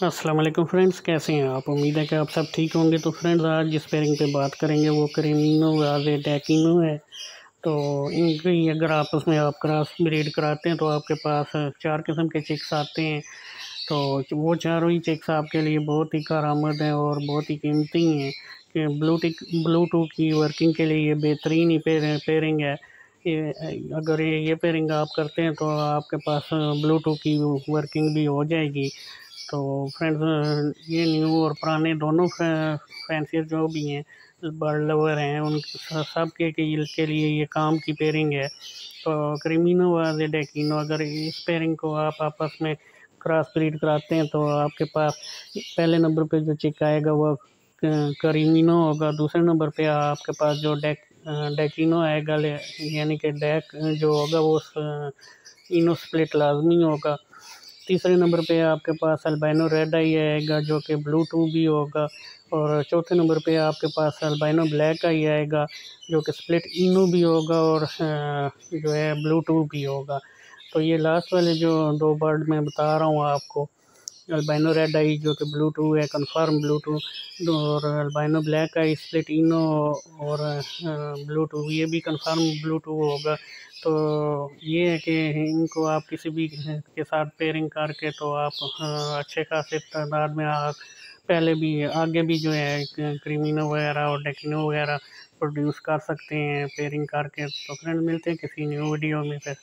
वालेकुम फ्रेंड्स, कैसे हैं आप? उम्मीद है कि आप सब ठीक होंगे। तो फ्रेंड्स, आज जिस पेयरिंग पे बात करेंगे, वो क्रीमिनो वाजे डैकिनो है तो इनकी अगर आपस में आप क्रॉस ब्रीड कराते हैं तो आपके पास चार किस्म के चिक्स आते हैं। तो वो चारों ही चिक्स आपके लिए बहुत ही कारामद हैं और बहुत ही कीमती हैं कि ब्लूटिक ब्लूटूथ की वर्किंग के लिए ये बेहतरीन ही पेयरिंग है। ये, अगर ये पेयरिंग आप करते हैं तो आपके पास ब्लूटूथ की वर्किंग भी हो जाएगी। तो फ्रेंड्स ये न्यू और पुराने दोनों फैंसी जो भी हैं बर्ड लवर हैं उन सब के के लिए ये काम की पेयरिंग है। तो क्रीमिनो व डेकिनो अगर इस पेयरिंग को आप आपस में क्रॉस ब्रीड कराते हैं तो आपके पास पहले नंबर पे जो चिक आएगा, वो करीमिनो होगा। दूसरे नंबर पे आपके पास जो डेक डेकिनो आएगा यानी कि डेक जो होगा, वो इनो स्प्लिट लाजमी होगा। तीसरे नंबर पे आपके पास अल्बाइनो रेड आई आएगा, जो कि ब्लू टू भी होगा। और चौथे नंबर पे आपके पास अल्बाइनो ब्लैक आई आएगा, जो कि स्प्लिट इनो भी होगा और जो है ब्लू टू भी होगा। तो ये लास्ट वाले जो दो बर्ड मैं बता रहा हूँ आपको। अल्बाइनो रेड आई जो कि ब्लू टू है कन्फर्म ब्लू टू और albino black eye split ino और ब्लू टू ये भी कन्फर्म ब्लू टू होगा। तो ये है कि इनको आप किसी भी के साथ पेयरिंग करके तो आप अच्छे खासे तादाद में आप पहले भी, आगे भी जो है क्रीमिनो वगैरह और डेकिनो वगैरह प्रोड्यूस कर सकते हैं पेयरिंग करके। तो फ्रेंड मिलते हैं किसी न्यू वीडियो में फिर।